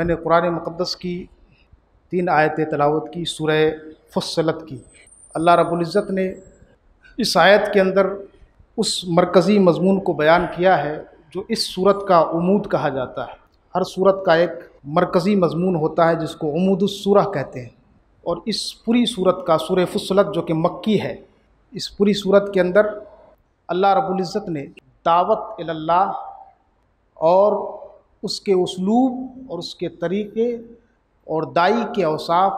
میں نے قرآن مقدس کی تین آیت تلاوت کی، سورہ فصلت کی۔ اللہ رب العزت نے اس آیت کے اندر اس مرکزی مضمون کو بیان کیا ہے، جو اس صورت کا عمود کہا جاتا ہے۔ ہر صورت کا ایک مرکزی مضمون ہوتا ہے، جس کو عمود الصورہ کہتے ہیں۔ اور اس پوری صورت کا، سورہ فصلت جو کہ مکی ہے، اس پوری صورت کے اندر اللہ رب العزت نے دعوت اللہ اور اس کے اسلوب اور اس کے طریقے اور دائی کے اوصاف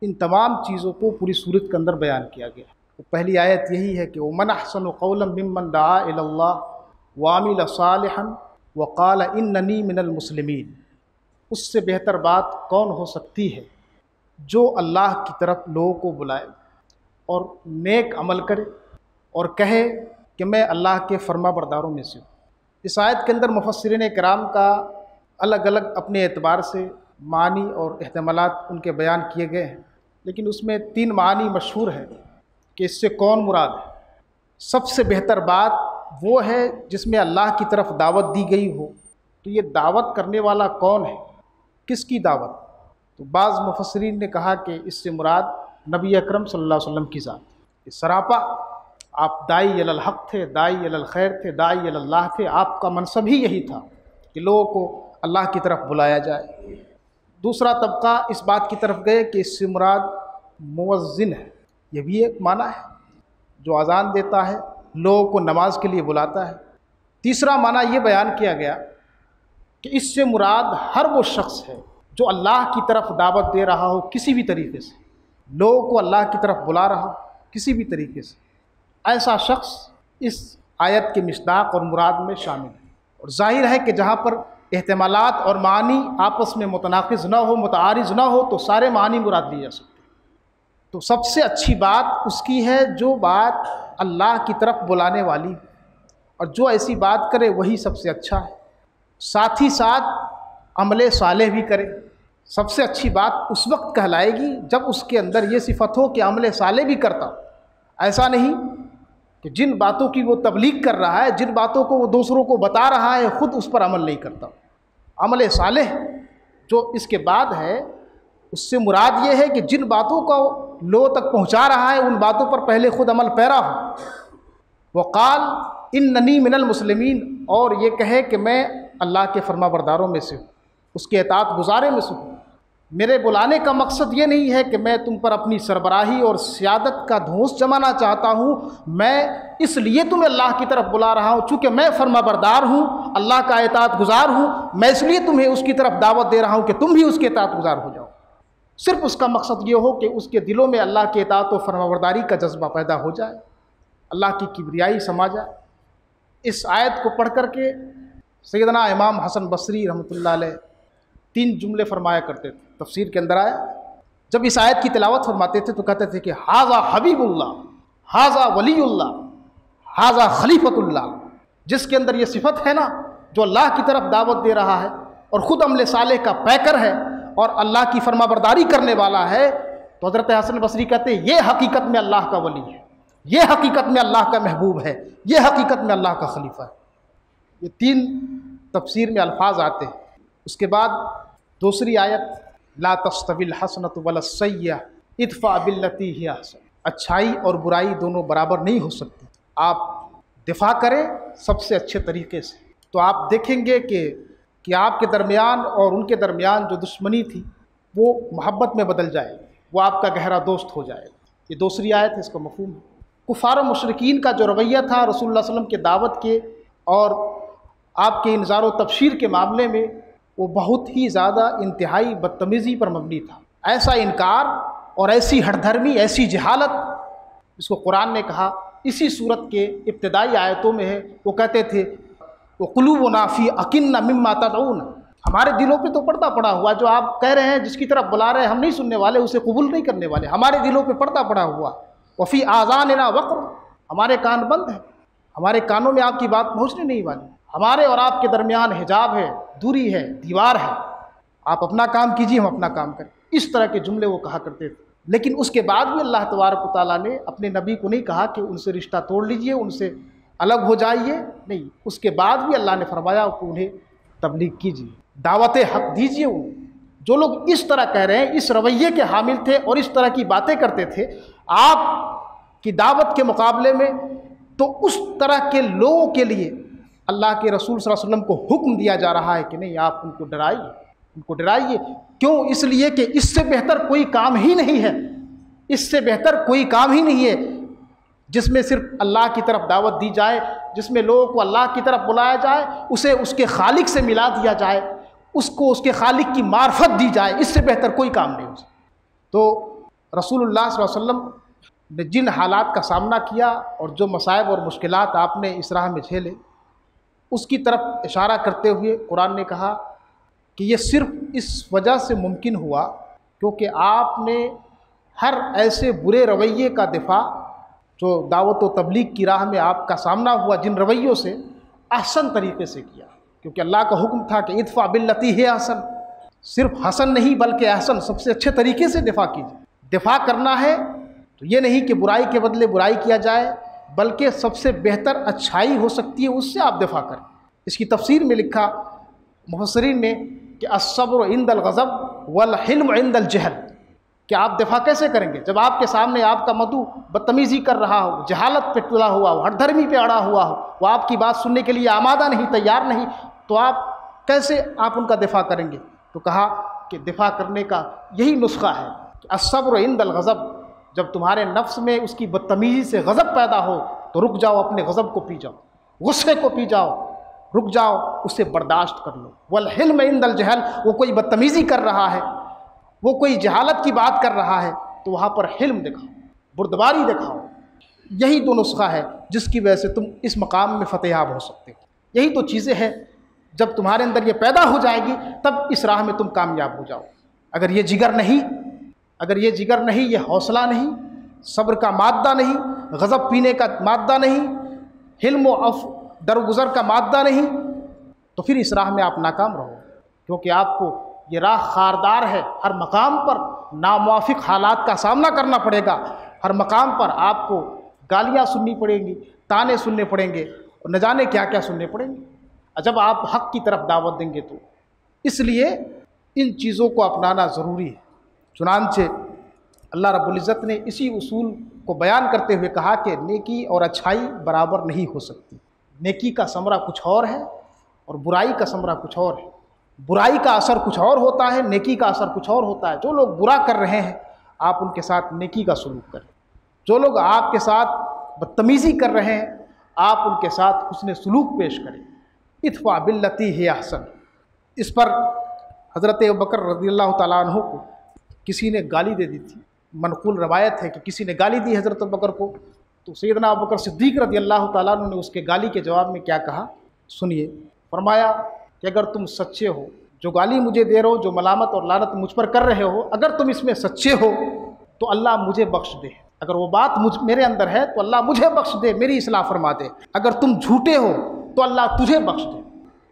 ان تمام چیزوں کو پوری صورت کے اندر بیان کیا گیا وہ پہلی آیت یہی ہے کہ وہ من احسن قول ممن دعا اللہ وامل صالحا وقال اننی من المسلمین اس سے بہتر بات کون ہو سکتی ہے جو اللہ کی طرف لوگوں کو بلائے اور نیک عمل کرے اور کہے کہ میں اللہ کے فرما برداروں میں سے ہوں۔ اس آیت کے اندر مفسرین کرام کا الگ الگ اپنے اعتبار سے معنی اور احتمالات ان کے بیان کیے گئے ہیں۔ لیکن اس میں تین معنی مشہور ہیں کہ اس سے کون مراد ہے۔ سب سے بہتر بات وہ ہے جس میں اللہ کی طرف دعوت دی گئی ہو۔ تو یہ دعوت کرنے والا کون ہے؟ کس کی دعوت؟ تو بعض مفسرین نے کہا کہ اس سے مراد نبی اکرم صلی اللہ علیہ وسلم کی ذات۔ سراپا آپ دائی الحق تھے، دائی الخیر تھے، دائی اللہ تھے، آپ کا منصب ہی یہی تھا کہ لوگوں کو اللہ کی طرف بلایا جائے۔ دوسرا طبقہ اس بات کی طرف گئے کہ اس سے مراد موزن ہے۔ یہ بھی ایک معنی ہے، جو اذان دیتا ہے، لوگوں کو نماز کے لیے بلاتا ہے۔ تیسرا معنی یہ بیان کیا گیا کہ اس سے مراد ہر وہ شخص ہے جو اللہ کی طرف دعوت دے رہا ہو کسی بھی طریقے سے۔ لوگوں کو اللہ کی طرف بلا رہا ہو کسی بھی طریقے سے۔ ایسا شخص اس آیت کے مشداق اور مراد میں شامل ہے۔ اور ظاہر ہے کہ جہاں پر احتمالات اور معنی آپس میں متناقض نہ ہو، متعارض نہ ہو، تو سارے معنی مراد لیے جا سکتے تو سب سے اچھی بات اس کی ہے جو بات اللہ کی طرف بلانے والی اور جو ایسی بات کرے، وہی سب سے اچھا ہے۔ ساتھ ہی ساتھ عمل صالح بھی کرے۔ سب سے اچھی بات اس وقت کہلائے گی جب اس کے اندر یہ صفت ہو کہ عمل صالح بھی کرتا ایسا نہیں کہ جن باتوں کی وہ تبلیغ کر رہا ہے، جن باتوں کو وہ دوسروں کو بتا رہا ہے، خود اس پر عمل نہیں کرتا۔ عمل صالح جو اس کے بعد ہے، اس سے مراد یہ ہے کہ جن باتوں کو لوگوں تک پہنچا رہا ہے، ان باتوں پر پہلے خود عمل پیرا ہو۔ وہ قال ان ننی من المسلمین، اور یہ کہے کہ میں اللہ کے فرما برداروں میں سے ہوں، اس کے اطاعت گزارے میں سے ہوں۔ میرے بلانے کا مقصد یہ نہیں ہے کہ میں تم پر اپنی سربراہی اور سیادت کا دھوس جمانا چاہتا ہوں۔ میں اس لیے تمہیں اللہ کی طرف بلا رہا ہوں، چونکہ میں فرما بردار ہوں، اللہ کا اطاعت گزار ہوں۔ میں اس لیے تمہیں اس کی طرف دعوت دے رہا ہوں کہ تم بھی اس کے اطاعت گزار ہو جاؤ۔ صرف اس کا مقصد یہ ہو کہ اس کے دلوں میں اللہ کے اطاعت و فرما برداری کا جذبہ پیدا ہو جائے، اللہ کی کبریائی سما جائے۔ اس آیت کو پڑھ کر کے سیدنا امام حسن بصری رحمۃ اللہ علیہ تین جملے فرمایا کرتے تھے۔ تفسیر کے اندر آیا، جب اس آیت کی تلاوت فرماتے تھے تو کہتے تھے کہ حاضہ حبیب اللہ حاضہ ولی اللہ حاضہ خلیفت اللہ۔ جس کے اندر یہ صفت ہے نا، جو اللہ کی طرف دعوت دے رہا ہے اور خود عمل صالح کا پیکر ہے اور اللہ کی فرما برداری کرنے والا ہے، تو حضرت حسن بصری کہتے ہیں، یہ حقیقت میں اللہ کا ولی ہے۔ یہ حقیقت میں اللہ کا محبوب ہے۔ یہ حقیقت میں اللہ کا خلیفہ ہے۔ یہ تین تفسیر میں الفاظ آتے ہیں۔ اس کے بعد دوسری آیت، لا تستوی حسنت ولسیہ ادفع بلتی ہی حسن اچھائی اور برائی دونوں برابر نہیں ہو سکتی۔ آپ دفاع کریں سب سے اچھے طریقے سے۔ تو آپ دیکھیں گے کہ کہ آپ کے درمیان اور ان کے درمیان جو دشمنی تھی، وہ محبت میں بدل جائے وہ آپ کا گہرا دوست ہو جائے یہ دوسری آیت ہے، اس کا مفہوم ہے۔ کفار و مشرقین کا جو رویہ تھا رسول اللہ علیہ وسلم کے دعوت کے اور آپ کے انظار و تبشیر کے معاملے میں وہ بہت ہی زیادہ انتہائی بدتمیزی پر مبنی تھا۔ ایسا انکار اور ایسی ہٹ دھرمی ایسی جہالت جس کو قرآن نے کہا، اسی صورت کے ابتدائی آیتوں میں ہے۔ وہ کہتے تھے وہ قلوب و نافی عقن مما تدعون۔ ہمارے دلوں پہ تو پردہ پڑا ہوا، جو آپ کہہ رہے ہیں، جس کی طرف بلا رہے ہیں ہم نہیں سننے والے، اسے قبول نہیں کرنے والے۔ ہمارے دلوں پہ پردہ پڑا ہوا۔ وفی آزان نا وقر۔ ہمارے کان بند ہیں۔ ہمارے کانوں میں آپ کی بات پہنچنے نہیں والی۔ ہمارے اور آپ کے درمیان حجاب ہے، دوری ہے، دیوار ہے۔ آپ اپنا کام کیجیے ہم اپنا کام کریں۔ اس طرح کے جملے وہ کہا کرتے تھے۔ لیکن اس کے بعد بھی اللہ تبارک و تعالیٰ نے اپنے نبی کو نہیں کہا کہ ان سے رشتہ توڑ لیجیے، ان سے الگ ہو جائیے۔ نہیں، اس کے بعد بھی اللہ نے فرمایا کہ انہیں تبلیغ کیجیے دعوت حق دیجیے ان جو لوگ اس طرح کہہ رہے ہیں، اس رویے کے حامل تھے اور اس طرح کی باتیں کرتے تھے، آپ کی دعوت کے مقابلے میں تو اس طرح کے لوگوں کے لیے اللہ کے رسول صلی اللہ علیہ وسلم کو حکم دیا جا رہا ہے کہ نہیں، آپ ان کو ڈرائیے، ان کو ڈرائیے۔ کیوں؟ اس لیے کہ اس سے بہتر کوئی کام ہی نہیں ہے۔ اس سے بہتر کوئی کام ہی نہیں ہے۔ جس میں صرف اللہ کی طرف دعوت دی جائے، جس میں لوگوں کو اللہ کی طرف بلایا جائے، اسے اس کے خالق سے ملا دیا جائے، اس کو اس کے خالق کی معرفت دی جائے، اس سے بہتر کوئی کام نہیں ہو تو رسول اللہ صلی اللہ علیہ وسلم نے جن حالات کا سامنا کیا اور جو مصائب اور مشکلات آپ نے اس راہ میں جھیلے اس کی طرف اشارہ کرتے ہوئے قرآن نے کہا کہ یہ صرف اس وجہ سے ممکن ہوا کیونکہ آپ نے ہر ایسے برے رویے کا دفاع جو دعوت و تبلیغ کی راہ میں آپ کا سامنا ہوا جن رویوں سے احسن طریقے سے کیا، کیونکہ اللہ کا حکم تھا کہ ادفع بلتی ہے احسن۔ صرف حسن نہیں بلکہ احسن سب سے اچھے طریقے سے دفاع کیجیے۔ دفاع کرنا ہے تو یہ نہیں کہ برائی کے بدلے برائی کیا جائے۔ بلکہ سب سے بہتر اچھائی ہو سکتی ہے، اس سے آپ دفاع کریں۔ اس کی تفسیر میں لکھا محسرین نے کہ الصبر عند الغضب والحلم عند الجہل۔ کہ آپ دفاع کیسے کریں گے؟ جب آپ کے سامنے آپ کا مدو بدتمیزی کر رہا ہو، جہالت پہ تلا ہوا ہو، ہر دھرمی پہ اڑا ہوا ہو، وہ آپ کی بات سننے کے لیے آمادہ نہیں، تیار نہیں، تو آپ کیسے آپ ان کا دفاع کریں گے؟ تو کہا کہ دفاع کرنے کا یہی نسخہ ہے کہ الصبر عند الغضب جب تمہارے نفس میں اس کی بدتمیزی سے غضب پیدا ہو، تو رک جاؤ، اپنے غضب کو پی جاؤ، غصے کو پی جاؤ، رک جاؤ، اسے برداشت کر لو۔ والحلم عند الجہل، وہ کوئی بدتمیزی کر رہا ہے، وہ کوئی جہالت کی بات کر رہا ہے، تو وہاں پر حلم دکھاؤ، بردباری دکھاؤ۔ یہی تو نسخہ ہے جس کی وجہ سے تم اس مقام میں فتح یاب ہو سکتے ہو۔ یہی تو چیزیں ہیں، جب تمہارے اندر یہ پیدا ہو جائے گی، تب اس راہ میں تم کامیاب ہو جاؤ۔ اگر یہ جگر نہیں اگر یہ جگر نہیں، یہ حوصلہ نہیں، صبر کا مادہ نہیں، غضب پینے کا مادہ نہیں، حلم و اف درگزر کا مادہ نہیں، تو پھر اس راہ میں آپ ناکام رہو۔ کیونکہ آپ کو یہ راہ خاردار ہے۔ ہر مقام پر ناموافق حالات کا سامنا کرنا پڑے گا۔ ہر مقام پر آپ کو گالیاں سننی پڑیں گی، تانے سننے پڑیں گے اور نہ جانے کیا کیا سننے پڑیں گے۔ جب آپ حق کی طرف دعوت دیں گے تو اس لیے ان چیزوں کو اپنانا ضروری ہے۔ چنانچہ اللہ رب العزت نے اسی اصول کو بیان کرتے ہوئے کہا کہ نیکی اور اچھائی برابر نہیں ہو سکتی۔ نیکی کا ثمرہ کچھ اور ہے اور برائی کا ثمرہ کچھ اور ہے۔ برائی کا اثر کچھ اور ہوتا ہے، نیکی کا اثر کچھ اور ہوتا ہے۔ جو لوگ برا کر رہے ہیں، آپ ان کے ساتھ نیکی کا سلوک کریں۔ جو لوگ آپ کے ساتھ بدتمیزی کر رہے ہیں، آپ ان کے ساتھ حسن سلوک پیش کریں۔ اتفا بلتی ہے احسن۔ اس پر حضرت بکر رضی اللہ تعالیٰ عنہ کو کسی نے گالی دے دی تھی۔ منقول روایت ہے کہ کسی نے گالی دی حضرت بکر کو۔ تو سیدنا بکر صدیق رضی اللہ تعالیٰ عنہ نے اس کے گالی کے جواب میں کیا کہا؟ سنیے۔ فرمایا کہ اگر تم سچے ہو، جو گالی مجھے دے رہے ہو، جو ملامت اور لانت مجھ پر کر رہے ہو، اگر تم اس میں سچے ہو، تو اللہ مجھے بخش دے۔ اگر وہ بات مجھ میرے اندر ہے، تو اللہ مجھے بخش دے، میری اصلاح فرما دے۔ اگر تم جھوٹے ہو، تو اللہ تجھے بخش دے۔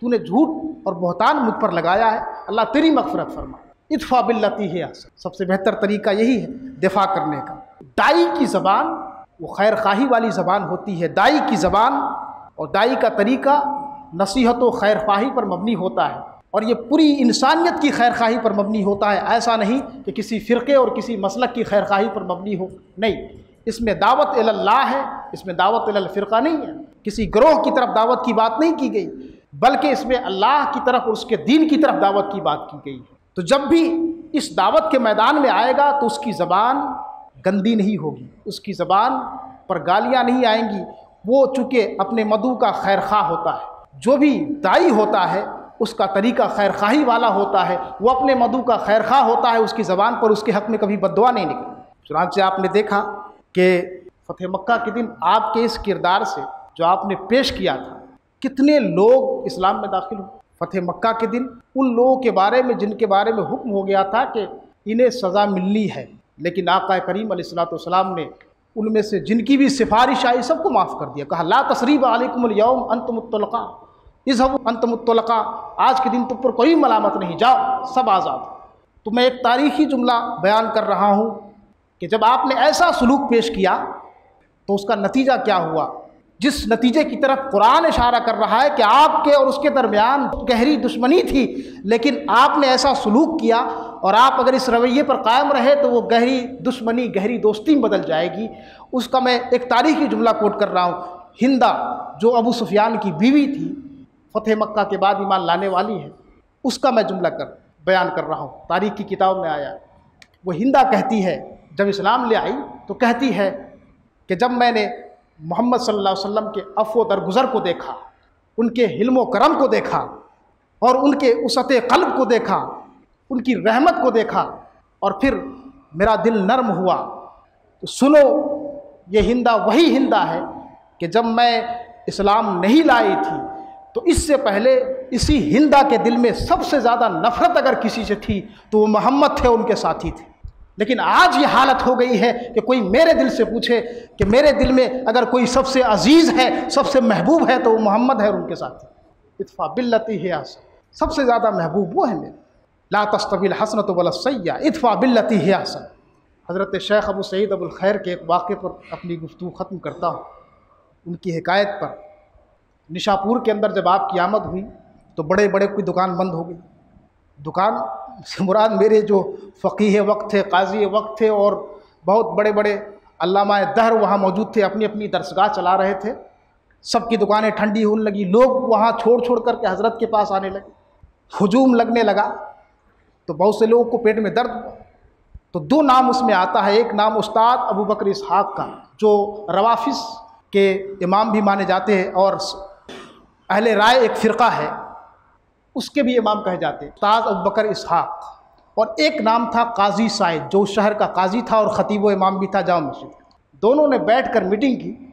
تو نے جھوٹ اور بہتان مجھ پر لگایا ہے۔ اللہ تیری مغفرت فرما۔ اتفا بلتی ہے سب سے بہتر طریقہ یہی ہے دفاع کرنے کا۔ دائی کی زبان، وہ خیر خواہی والی زبان ہوتی ہے۔ دائی کی زبان اور دائی کا طریقہ نصیحت و خیر خواہی پر مبنی ہوتا ہے۔ اور یہ پوری انسانیت کی خیر خواہی پر مبنی ہوتا ہے۔ ایسا نہیں کہ کسی فرقے اور کسی مسلک کی خیر خواہی پر مبنی ہو۔ نہیں، اس میں دعوت اللہ ہے، اس میں دعوت الفرقہ نہیں ہے۔ کسی گروہ کی طرف دعوت کی بات نہیں کی گئی، بلکہ اس میں اللہ کی طرف اور اس کے دین کی طرف دعوت کی بات کی گئی ہے۔ تو جب بھی اس دعوت کے میدان میں آئے گا تو اس کی زبان گندی نہیں ہوگی، اس کی زبان پر گالیاں نہیں آئیں گی۔ وہ چونکہ اپنے مدو کا خیر خواہ ہوتا ہے۔ جو بھی دائی ہوتا ہے، اس کا طریقہ خیر خواہی والا ہوتا ہے۔ وہ اپنے مدو کا خیر خواہ ہوتا ہے، اس کی زبان پر اس کے حق میں کبھی بدعا نہیں نکلی چنانچہ آپ نے دیکھا کہ فتح مکہ کے دن آپ کے اس کردار سے جو آپ نے پیش کیا تھا، کتنے لوگ اسلام میں داخل ہو فتح مکہ کے دن ان لوگوں کے بارے میں، جن کے بارے میں حکم ہو گیا تھا کہ انہیں سزا ملنی ہے۔ لیکن آقا کریم علیہ السلاۃ والسلام نے ان میں سے جن کی بھی سفارش آئی، سب کو معاف کر دیا۔ کہا، لا تصریب علیکم اليوم انتم الطلقاء۔ اظہب انتم الطلقاء۔ آج کے دن تم پر کوئی ملامت نہیں، جاؤ، سب آزاد۔ تو میں ایک تاریخی جملہ بیان کر رہا ہوں کہ جب آپ نے ایسا سلوک پیش کیا تو اس کا نتیجہ کیا ہوا؟ جس نتیجے کی طرف قرآن اشارہ کر رہا ہے کہ آپ کے اور اس کے درمیان گہری دشمنی تھی، لیکن آپ نے ایسا سلوک کیا اور آپ اگر اس رویے پر قائم رہے تو وہ گہری دشمنی، گہری دوستی میں بدل جائے گی۔ اس کا میں ایک تاریخی جملہ کوٹ کر رہا ہوں۔ ہندا، جو ابو سفیان کی بیوی تھی، فتح مکہ کے بعد ایمان لانے والی ہے، اس کا میں جملہ کر بیان کر رہا ہوں۔ تاریخ کی کتاب میں آیا۔ وہ ہندا کہتی ہے، جب اسلام لے آئی تو کہتی ہے کہ جب میں نے محمد صلی اللہ علیہ وسلم کے اف و درگزر کو دیکھا، ان کے حلم و کرم کو دیکھا اور ان کے اسط قلب کو دیکھا، ان کی رحمت کو دیکھا اور پھر میرا دل نرم ہوا۔ تو سنو، یہ ہندا وہی ہندا ہے کہ جب میں اسلام نہیں لائی تھی، تو اس سے پہلے اسی ہندا کے دل میں سب سے زیادہ نفرت اگر کسی سے تھی، تو وہ محمد تھے ان کے ساتھی تھے۔ لیکن آج یہ حالت ہو گئی ہے کہ کوئی میرے دل سے پوچھے کہ میرے دل میں اگر کوئی سب سے عزیز ہے، سب سے محبوب ہے، تو وہ محمد ہے اور ان کے ساتھی اتفا بلتی ہے آسن سب سے زیادہ محبوب وہ ہے میرے۔ لا تستویل حسنت ولا سیاح اتفا بلتی ہے آسن حضرت شیخ ابو سعید ابو الخیر کے ایک واقعے پر اپنی گفتگو ختم کرتا ہوں۔ ان کی حکایت پر۔ نشاپور کے اندر جب آپ کی آمد ہوئی تو بڑے بڑے کوئی دکان بند ہو گئی۔ دکان سے مراد میرے جو فقیح وقت تھے، قاضی وقت تھے اور بہت بڑے بڑے علامہ دہر وہاں موجود تھے، اپنی اپنی درسگاہ چلا رہے تھے۔ سب کی دکانیں ٹھنڈی ہونے لگی، لوگ وہاں چھوڑ چھوڑ کر کے حضرت کے پاس آنے لگے۔ ہجوم لگنے لگا۔ تو بہت سے لوگوں کو پیٹ میں درد ہوا۔ تو دو نام اس میں آتا ہے، ایک نام استاد ابو بکر اسحاق کا، جو روافظ کے امام بھی مانے جاتے ہیں اور اہل رائے ایک فرقہ ہے۔ اس کے بھی امام کہے جاتے تاز بکر اسحاق۔ اور ایک نام تھا قاضی سائد جو اس شہر کا قاضی تھا اور خطیب و امام بھی تھا، جامع مسجد۔ دونوں نے بیٹھ کر میٹنگ کی۔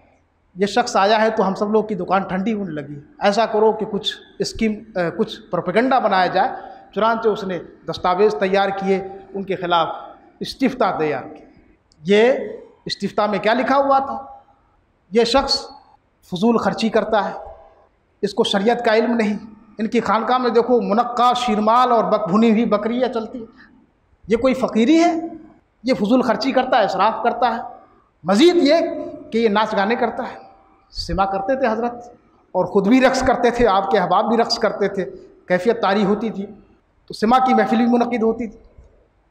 یہ شخص آیا ہے تو ہم سب لوگ کی دکان ٹھنڈی ہونے لگی۔ ایسا کرو کہ کچھ اسکیم کچھ پروپیگنڈا بنایا جائے۔ چنانچہ اس نے دستاویز تیار کیے، ان کے خلاف استفتہ تیار کیے۔ یہ استفتہ میں کیا لکھا ہوا تھا؟ یہ شخص فضول خرچی کرتا ہے۔ اس کو شریعت کا علم نہیں۔ ان کی خانقاہ میں دیکھو، منقع، شیرمال اور بک، بھنی ہوئی بکریاں چلتی یہ کوئی فقیری ہے؟ یہ فضول خرچی کرتا ہے، اصراف کرتا ہے۔ مزید یہ کہ یہ ناچ گانے کرتا ہے۔ سما کرتے تھے حضرت اور خود بھی رقص کرتے تھے، آپ کے احباب بھی رقص کرتے تھے۔ کیفیت تاری ہوتی تھی۔ تو سما کی محفل بھی منعقد ہوتی تھی۔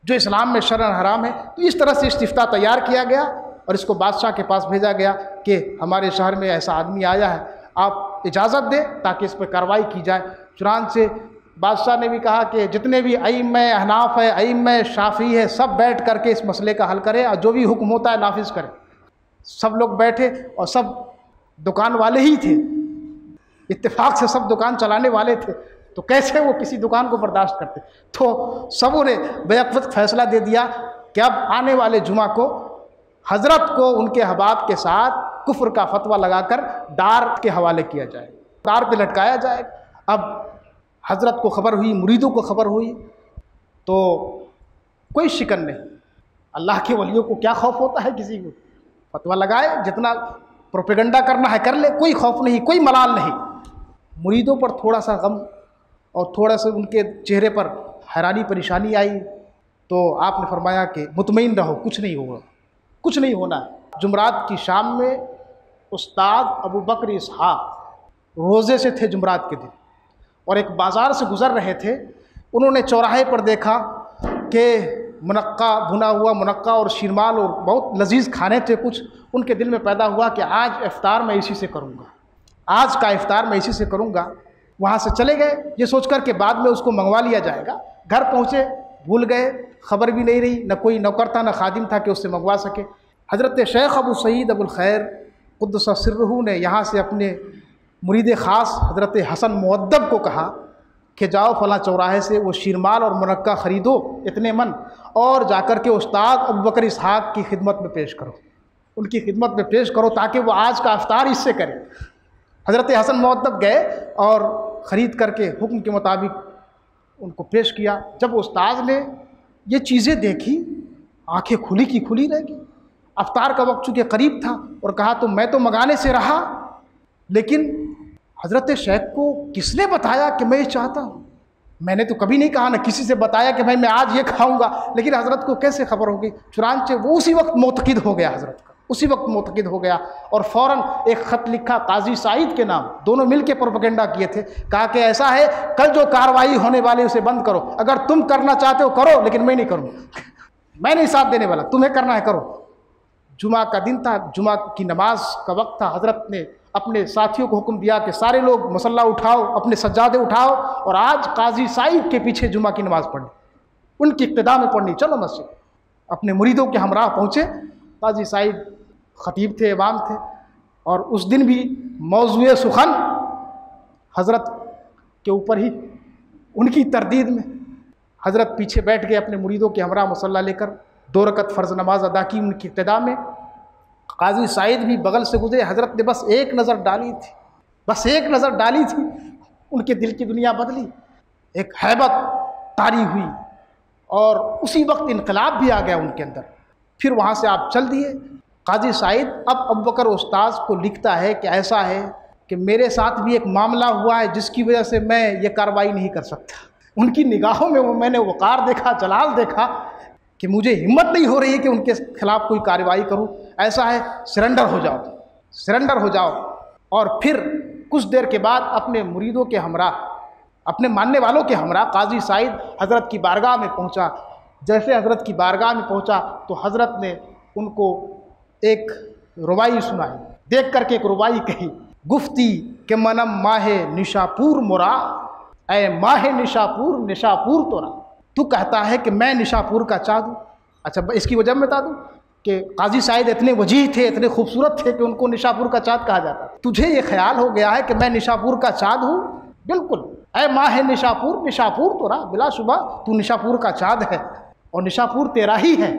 جو اسلام میں شرن حرام ہے۔ تو اس طرح سے استفتہ تیار کیا گیا اور اس کو بادشاہ کے پاس بھیجا گیا کہ ہمارے شہر میں ایسا آدمی آیا ہے۔ آپ اجازت دیں تاکہ اس پہ کارروائی کی جائے۔ چنانچہ بادشاہ نے بھی کہا کہ جتنے بھی ایم احناف ہے ایم شافی ہے سب بیٹھ کر کے اس مسئلے کا حل کرے اور جو بھی حکم ہوتا ہے نافذ کرے سب لوگ بیٹھے اور سب دکان والے ہی تھے۔ اتفاق سے سب دکان چلانے والے تھے۔ تو کیسے وہ کسی دکان کو برداشت کرتے؟ تو سبوں نے بیک وقت فیصلہ دے دیا کہ اب آنے والے جمعہ کو حضرت کو ان کے حباب کے ساتھ کفر کا فتویٰ لگا کر دار کے حوالے کیا جائے دار پہ لٹکایا جائے اب حضرت کو خبر ہوئی، مریدوں کو خبر ہوئی، تو کوئی شکن نہیں۔ اللہ کے ولیوں کو کیا خوف ہوتا ہے کسی کو؟ فتویٰ لگائے، جتنا پروپیگنڈا کرنا ہے کر لے، کوئی خوف نہیں، کوئی ملال نہیں۔ مریدوں پر تھوڑا سا غم اور تھوڑا سا ان کے چہرے پر حیرانی، پریشانی آئی۔ تو آپ نے فرمایا کہ مطمئن رہو، کچھ نہیں ہوگا، کچھ نہیں ہونا۔ جمعرات کی شام میں استاد ابو بکر اسحاق روزے سے تھے جمعرات کے دن۔ اور ایک بازار سے گزر رہے تھے۔ انہوں نے چوراہے پر دیکھا کہ منقع بھنا ہوا، منقع اور شیرمال اور بہت لذیذ کھانے تھے۔ کچھ ان کے دل میں پیدا ہوا کہ آج افطار میں اسی سے کروں گا۔ آج کا افطار میں اسی سے کروں گا۔ وہاں سے چلے گئے۔ یہ سوچ کر کہ بعد میں اس کو منگوا لیا جائے گا۔ گھر پہنچے، بھول گئے۔ خبر بھی نہیں رہی۔ نہ کوئی نوکر تھا، نہ خادم تھا کہ اس سے منگوا سکے۔ حضرت شیخ ابو سعید ابو الخیر قدس سرہ نے یہاں سے اپنے مرید خاص حضرت حسن معدب کو کہا کہ جاؤ فلاں چوراہے سے وہ شیرمال اور منقع خریدو، اتنے من۔ اور جا کر کے استاد ابو بکر اسحاق کی خدمت میں پیش کرو۔ ان کی خدمت میں پیش کرو تاکہ وہ آج کا افطار اس سے کرے۔ حضرت حسن معدب گئے اور خرید کر کے حکم کے مطابق ان کو پیش کیا۔ جب استاد نے یہ چیزیں دیکھی، آنکھیں کھلی کی کھلی رہ گی افطار کا وقت چونکہ قریب تھا اور کہا تو میں تو منگانے سے رہا، لیکن حضرت شیخ کو کس نے بتایا کہ میں یہ چاہتا ہوں؟ میں نے تو کبھی نہیں کہا، نہ کسی سے بتایا کہ بھائی میں آج یہ کھاؤں گا، لیکن حضرت کو کیسے خبر ہوگی؟ چنانچہ وہ اسی وقت معتقد ہو گیا، حضرت کا اسی وقت معتقد ہو گیا اور فوراً ایک خط لکھا، قاضی سعید کے نام، دونوں مل کے پروپگنڈا کیے تھے، کہا کہ ایسا ہے، کل جو کاروائی ہونے والی اسے بند کرو، اگر تم کرنا چاہتے ہو کرو، لیکن میں نہیں کروں میں نہیں ساتھ دینے والا، تمہیں کرنا ہے، کرو۔ جمعہ کا دن تھا، جمعہ کی نماز کا وقت تھا، حضرت نے اپنے ساتھیوں کو حکم دیا کہ سارے لوگ مسلح اٹھاؤ، اپنے سجادے اٹھاؤ اور آج قاضی سعید کے پیچھے جمعہ کی نماز پڑھنی، ان کی ابتدا میں پڑھنی۔ چلو مسجد، اپنے مریدوں کے ہمراہ پہنچے۔ قاضی سعید خطیب تھے امام تھے اور اس دن بھی موضوع سخن حضرت کے اوپر ہی، ان کی تردید میں حضرت پیچھے بیٹھ گئے اپنے مریدوں کے ہمراہ مسلح لے کر۔ دو رکت فرض نماز ادا کی ان کی ابتدا میں۔ قاضی سعید بھی بغل سے گزرے، حضرت نے بس ایک نظر ڈالی تھی۔ بس ایک نظر ڈالی تھی۔ ان کے دل کی دنیا بدلی۔ ایک حیبت تاری ہوئی۔ اور اسی وقت انقلاب بھی آ گیا ان کے اندر۔ پھر وہاں سے آپ چل دیے۔ قاضی سعید اب ابوبکر استاذ کو لکھتا ہے کہ ایسا ہے کہ میرے ساتھ بھی ایک معاملہ ہوا ہے جس کی وجہ سے میں یہ کارروائی نہیں کر سکتا۔ ان کی نگاہوں میں وہ میں نے وقار دیکھا، جلال دیکھا۔ کہ مجھے ہمت نہیں ہو رہی ہے کہ ان کے خلاف کوئی کارروائی کروں۔ ایسا ہے، سرنڈر ہو جاؤ، سرنڈر ہو جاؤ۔ اور پھر کچھ دیر کے بعد اپنے مریدوں کے ہمراہ، اپنے ماننے والوں کے ہمراہ قاضی سعید حضرت کی بارگاہ میں پہنچا۔ جیسے حضرت کی بارگاہ میں پہنچا تو حضرت نے ان کو ایک ربائی سنائی۔ دیکھ کر کے ایک ربائی کہی، گفتی کہ منم ماہ نشاپور مرا۔ اے ماہ نشاپور نشاپور تو تو کہتا ہے کہ میں نشاپور کا چاہ دوں۔ اچھا اس کی وجہ میں بتا دوں کہ قاضی شاید اتنے وجیح تھے، اتنے خوبصورت تھے کہ ان کو نشاپور کا چاند کہا جاتا۔ تجھے یہ خیال ہو گیا ہے کہ میں نشاپور کا چاند ہوں بالکل۔ اے ماں ہے نشاپور نشاپور تو رہا، بلا شبہ تو نشاپور کا چاند ہے اور نشاپور تیرا ہی ہے۔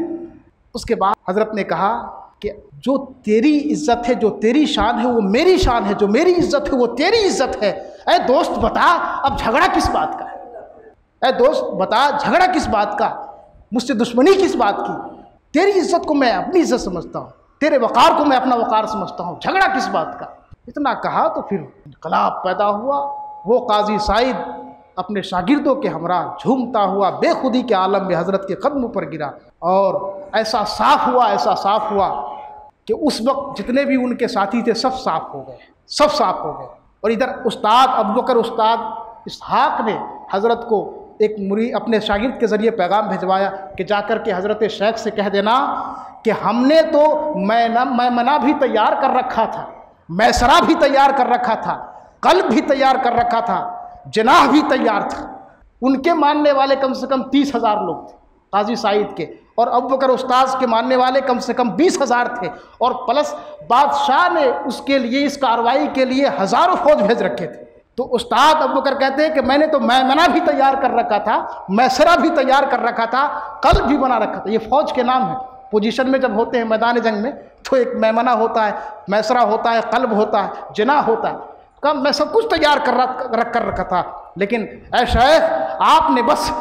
اس کے بعد حضرت نے کہا کہ جو تیری عزت ہے، جو تیری شان ہے، وہ میری شان ہے، جو میری عزت ہے، وہ تیری عزت ہے۔ اے دوست، بتا اب جھگڑا کس بات کا؟ اے دوست، بتا، جھگڑا کس بات کا؟ مجھ سے دشمنی کس بات کی؟ تیری عزت کو میں اپنی عزت سمجھتا ہوں، تیرے وقار کو میں اپنا وقار سمجھتا ہوں، جھگڑا کس بات کا؟ اتنا کہا تو پھر انقلاب پیدا ہوا، وہ قاضی سعید اپنے شاگردوں کے ہمراہ جھومتا ہوا بے خودی کے عالم میں حضرت کے قدم پر گرا اور ایسا صاف ہوا، ایسا صاف ہوا کہ اس وقت جتنے بھی ان کے ساتھی تھے سب صاف ہو گئے، سب صاف ہو گئے۔ اور ادھر استاد ابوکر استاد اسحاق نے حضرت کو ایک مری اپنے شاگرد کے ذریعے پیغام بھجوایا کہ جا کر کے حضرت شیخ سے کہہ دینا کہ ہم نے تو میں منا بھی تیار کر رکھا تھا میسرا بھی تیار کر رکھا تھا، قلب بھی تیار کر رکھا تھا، جناح بھی تیار تھا۔ ان کے ماننے والے کم سے کم تیس ہزار لوگ تھے، قاضی سعید کے۔ اور ابو بکر استاذ کے ماننے والے کم سے کم بیس ہزار تھے۔ اور پلس بادشاہ نے اس کے لیے، اس کاروائی کے لیے ہزاروں فوج بھیج رکھے تھے۔ تو استاد ابو بکر کہتے ہیں کہ میں نے تو میمنا بھی تیار کر رکھا تھا میسرا بھی تیار کر رکھا تھا قلب بھی بنا رکھا تھا۔ یہ فوج کے نام ہے۔ پوزیشن میں جب ہوتے ہیں میدان جنگ میں، تو ایک میمنا ہوتا ہے میسرا ہوتا ہے، قلب ہوتا ہے جنا ہوتا ہے۔ کہا میں سب کچھ تیار کر رکھ کر رکھا تھا۔ لیکن اے شیخ، آپ نے بس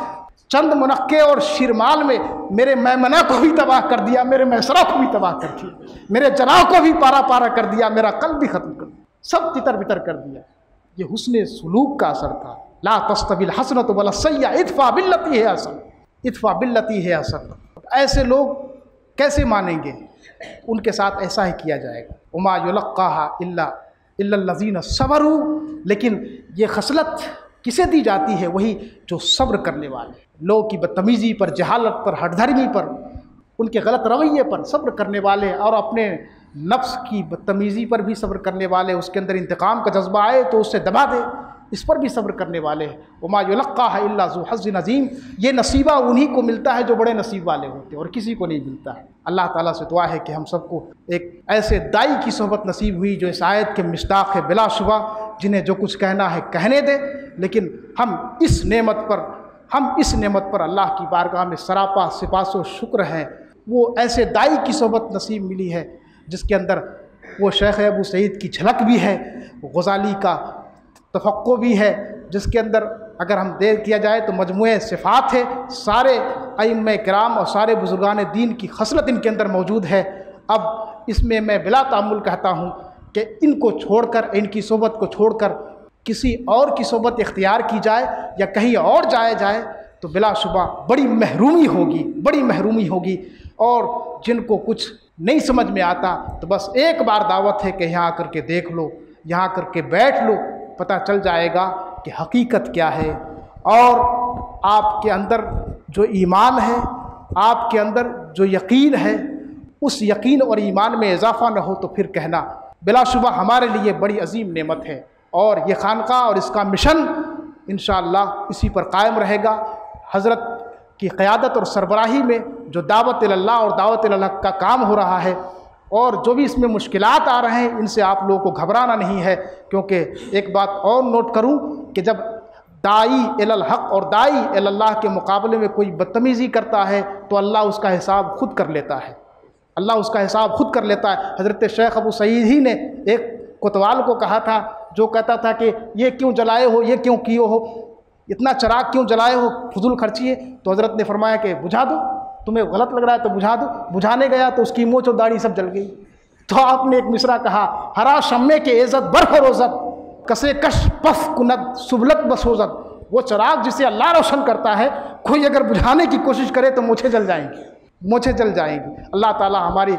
چند منقع اور شرمال میں میرے میمنا کو بھی تباہ کر دیا، میرے میسرا کو بھی تباہ کر دیا، میرے جنا کو بھی پارا پارا کر دیا، میرا قلب بھی ختم کر دیا، سب تتر بتر کر دیا۔ یہ حسن سلوک کا اثر تھا۔ لا تستویل حسنت بلا سیاح اتفا بلتی ہے اصل اتفا بلتی ہے اصل ایسے لوگ کیسے مانیں گے؟ ان کے ساتھ ایسا ہی کیا جائے گا۔ اما یلقاہ اللہ الزین صبر لیکن یہ خصلت کسے دی جاتی ہے؟ وہی جو صبر کرنے والے۔ لوگ کی بدتمیزی پر، جہالت پر ہٹ دھرمی پر، ان کے غلط رویے پر صبر کرنے والے اور اپنے نفس کی بدتمیزی پر بھی صبر کرنے والے، اس کے اندر انتقام کا جذبہ آئے تو اس سے دبا دے، اس پر بھی صبر کرنے والے ہیں۔ وما یلقا ہے اللہ ذو حض نظیم یہ نصیبہ انہی کو ملتا ہے جو بڑے نصیب والے ہوتے ہیں اور کسی کو نہیں ملتا۔ ہے اللہ تعالیٰ سے دعا ہے کہ ہم سب کو ایک ایسے دائی کی صحبت نصیب ہوئی جو اس آیت کے مشتاق ہے بلا شبہ، جنہیں جو کچھ کہنا ہے کہنے دے۔ لیکن ہم اس نعمت پر، ہم اس نعمت پر اللہ کی بارگاہ میں سراپا، سپاس و شکر ہیں۔ وہ ایسے دائی کی صحبت نصیب ملی ہے جس کے اندر وہ شیخ ابو سعید کی جھلک بھی ہے، غزالی کا تفقع بھی ہے، جس کے اندر اگر ہم دیکھ کیا جائے تو مجموعہ صفات ہے سارے ائم کرام اور سارے بزرگان دین کی خصلت ان کے اندر موجود ہے۔ اب اس میں میں بلا تعمل کہتا ہوں کہ ان کو چھوڑ کر، ان کی صحبت کو چھوڑ کر کسی اور کی صحبت اختیار کی جائے یا کہیں اور جائے جائے تو بلا شبہ بڑی محرومی ہوگی، بڑی محرومی ہوگی۔ اور جن کو کچھ نہیں سمجھ میں آتا، تو بس ایک بار دعوت ہے کہ یہاں آ کر کے دیکھ لو، یہاں آ کر کے بیٹھ لو، پتہ چل جائے گا کہ حقیقت کیا ہے۔ اور آپ کے اندر جو ایمان ہے، آپ کے اندر جو یقین ہے، اس یقین اور ایمان میں اضافہ نہ ہو تو پھر کہنا، بلا شبہ ہمارے لیے بڑی عظیم نعمت ہے۔ اور یہ خانقاہ اور اس کا مشن انشاءاللہ اسی پر قائم رہے گا۔ حضرت کی قیادت اور سربراہی میں جو دعوت اللہ اور دعوت اللہ کا کام ہو رہا ہے اور جو بھی اس میں مشکلات آ رہے ہیں، ان سے آپ لوگوں کو گھبرانا نہیں ہے۔ کیونکہ ایک بات اور نوٹ کروں کہ جب دائی الحق اور دائی اللہ کے مقابلے میں کوئی بدتمیزی کرتا ہے، تو اللہ اس کا حساب خود کر لیتا ہے۔ اللہ اس کا حساب خود کر لیتا ہے۔ حضرت شیخ ابو سعید ہی نے ایک کوتوال کو کہا تھا، جو کہتا تھا کہ یہ کیوں جلائے ہو، یہ کیوں کیے ہو؟ اتنا چراغ کیوں جلائے ہو؟ فضول خرچی ہے۔ تو حضرت نے فرمایا کہ بجھا دو۔ تمہیں غلط لگ رہا ہے تو بجھا دو۔ بجھانے گیا تو اس کی موچ و داڑھی سب جل گئی۔ تو آپ نے ایک مصرا کہا، ہرا شمے کے عزت، برف روزت کسے کش پف کنت سبلت بسوزت وہ چراغ جسے اللہ روشن کرتا ہے، کوئی اگر بجھانے کی کوشش کرے تو مجھے جل جائیں گی مجھے جل جائیں گی اللہ تعالی ہماری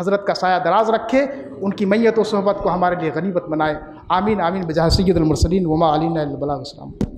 حضرت کا سایہ دراز رکھے، ان کی میت و صحبت کو ہمارے لیے غنیبت بنائے۔ آمین آمین۔ بجا سید المرسلین، وما علین البلا السلام۔